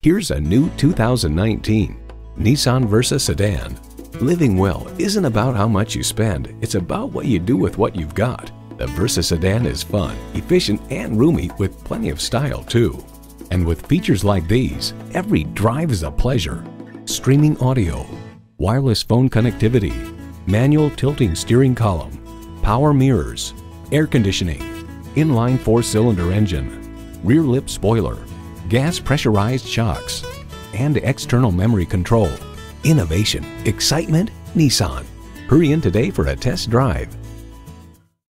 Here's a new 2019 Nissan Versa sedan. Living well isn't about how much you spend, it's about what you do with what you've got. The Versa sedan is fun, efficient, and roomy with plenty of style too. And with features like these, every drive is a pleasure. Streaming audio, wireless phone connectivity, manual tilting steering column, power mirrors, air conditioning, inline four-cylinder engine, rear lip spoiler, gas pressurized shocks, and external memory control. Innovation, excitement, Nissan. Hurry in today for a test drive.